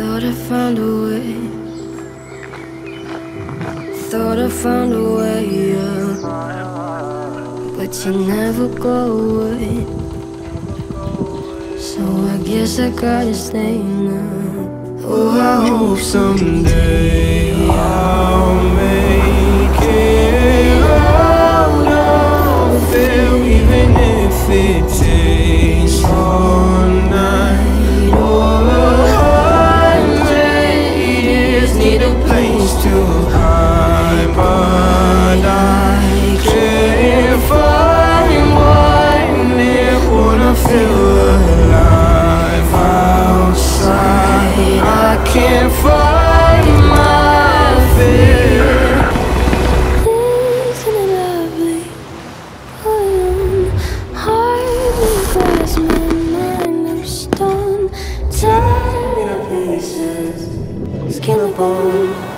Thought I found a way. Thought I found a way, yeah. But you never go away. So I guess I gotta stay now. Oh, I hope someday I'll make it out of it, even if it's but I couldn't find one. Wanna feel alive outside. I can't find my fear. Isn't it lovely? Me to pieces, skin and bone.